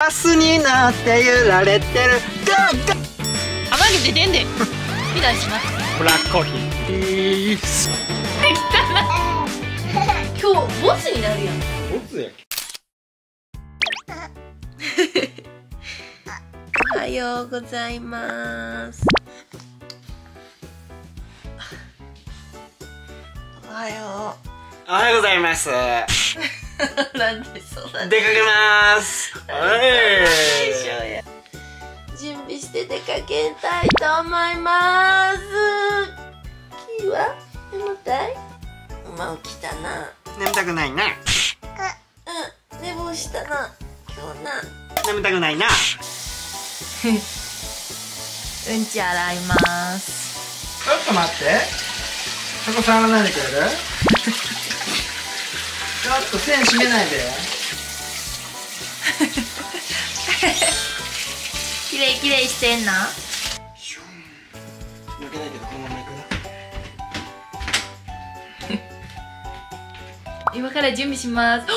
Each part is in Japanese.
バスになって揺られてる。ガッガッ甘毛出てんでみたいしますブラックコーヒー。いいっす今日ボツになるやん。ボツや おはようございます。おはよおはよう。ございますうなんでそうな。ん出かけますはい。や準備して出かけたいと思います。キーは？眠たいまあ起きたな眠たくないなうん。寝坊したな。今日な。眠たくないな。うんち洗います。ちょっと待って。そこ触らないでくれる？ちょっと線閉めないできれいきれいしてんな。抜けないけどこのまま行くな。今から準備します。は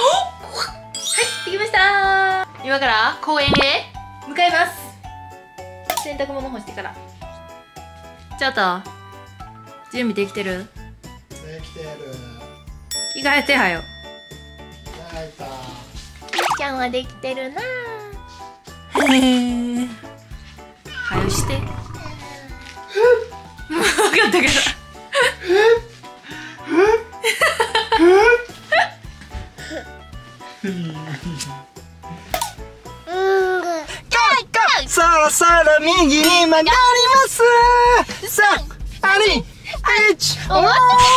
いできました。今から公園へ向かいます。洗濯物干してから。ちょっと準備できてる？できてる。着替えてはよ。泣いた。ちゃんはできてるな。へえはよして。もう分かったからそろそろ右に曲がりますさあ2 1おー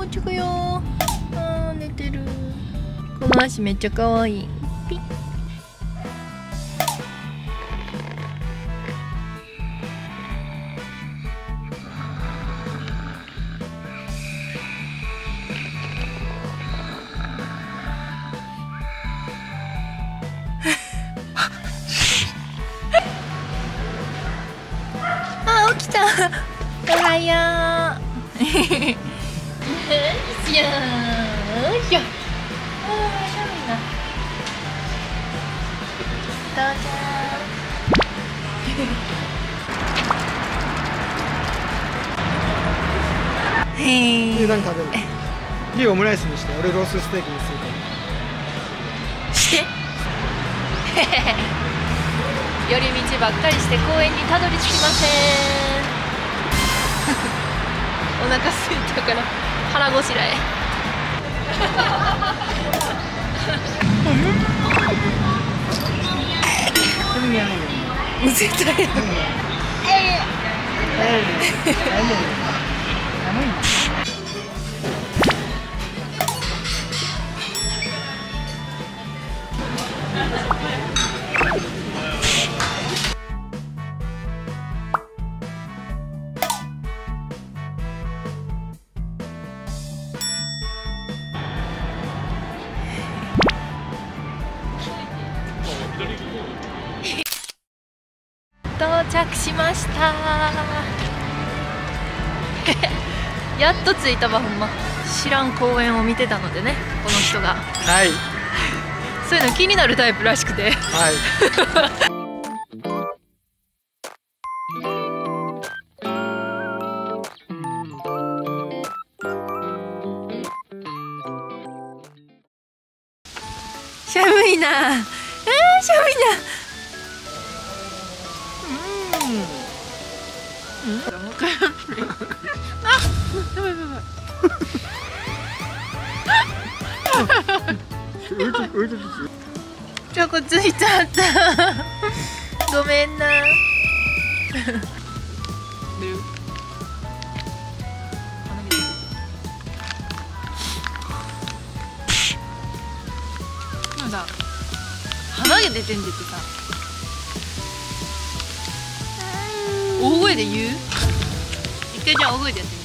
もうちょくよあー寝てる。この足めっちゃ可愛い。いしょ。あー寒いなどうぞへ牛丼食べるリオオムライスにして俺ロー。スステーキにするかして。寄り道ばっかりして公園にたどり着きません。お腹空いたから腹ごしらえ。絶対やろ着しました。やっと着いたわほんま。知らん公園を見てたのでねこの人が。はい。そういうの気になるタイプらしくて。はい。寒いな。えー、寒いなもう一回あやばいやばいやばいチョコついちゃったごめんな鼻毛出てんでってさ大声で言う？一回じゃあ大声でやってみ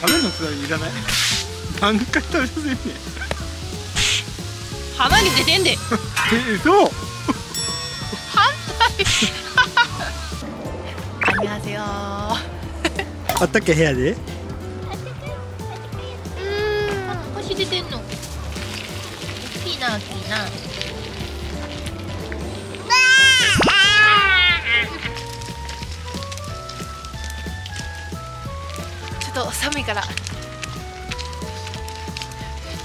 食べるのすらいらない。何回食べさせんねん。浜に出てんでえそう反対こんにちはあったっけ部屋で？うん。腰出てんの。大きいな大きいな。寒いから。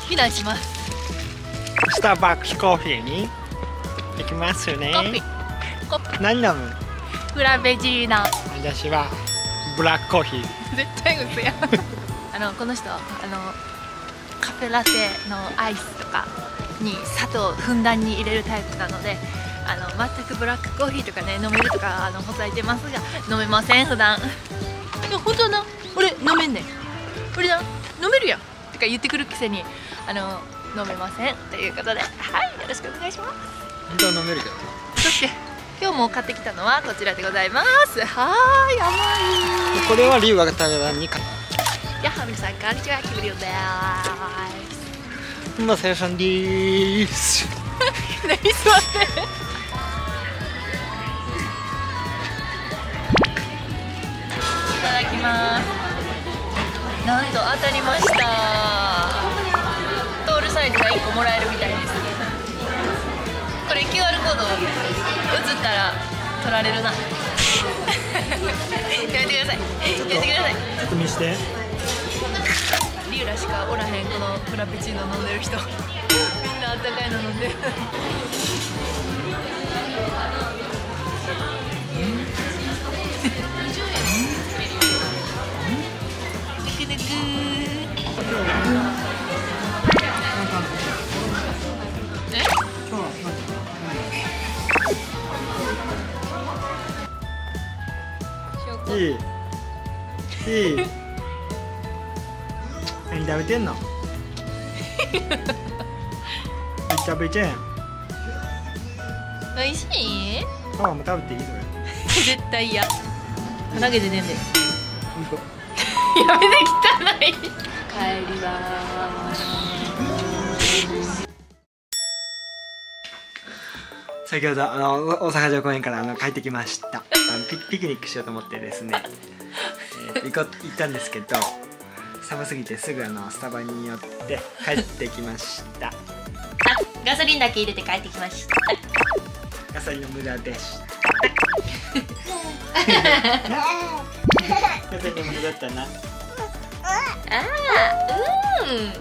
避難します。スターバックスコーヒーに？行きますね。何飲む？フラベジーナ。私はブラックコーヒー。絶対嘘や。あのこの人あのカフェラテのアイスとかに砂糖をふんだんに入れるタイプなのであの全くブラックコーヒーとかね飲めるとかあのほざいてますが飲めません普段。いや本当はな俺飲めんねん。俺な飲めるやん。とか言ってくるくせにあの飲めませんということで。はいよろしくお願いします。本当は飲めるけどそして今日も買ってきたのはこちらでございます。はーい甘い。これは理由がただにかやっは皆さんこんにちは。キムリオンで今さよさんでーすす。何座っなんと当たりました。トールサイズが1個もらえるみたいですこれ QR コード映ったら取られるな。やめてください。やめてください。ちょっと見して。リュウラしかおらへんこのフラペチーノ飲んでる人。みんなあったかいの飲んでるい何食べてんの？食べちゃん。美味しい？パパも食べていいそれ絶対嫌。投げてねんで。やめて汚い。帰ります。先ほどあの大阪城公園からあの帰ってきました。あのピピクニックしようと思ってですね、えー行こ行ったんですけど寒すぎてすぐあのスタバに寄って帰ってきました。あガソリンだけ入れて帰ってきました。ガソリンの無駄でした。ガソリンの無駄だったな。ああうん。うん。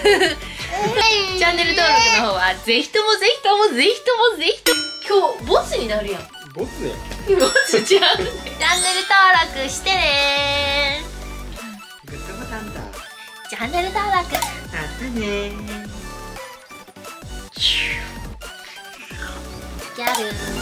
チャンネル登録の方はぜひともぜひともぜひともぜひとも。今日ボスになるやんボスやボスちゃうチャンネル登録してねグッドボタンだチャンネル登録。あったねギャル